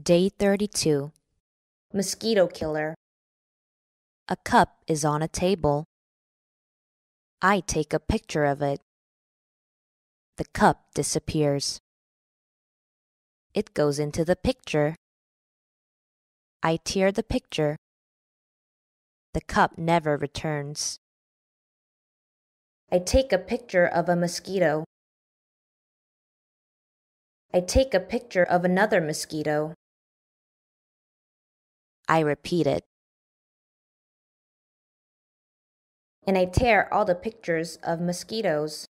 Day 32. Mosquito killer. A cup is on a table. I take a picture of it. The cup disappears. It goes into the picture. I tear the picture. The cup never returns. I take a picture of a mosquito. I take a picture of another mosquito. I repeat it. And I tear all the pictures of mosquitoes.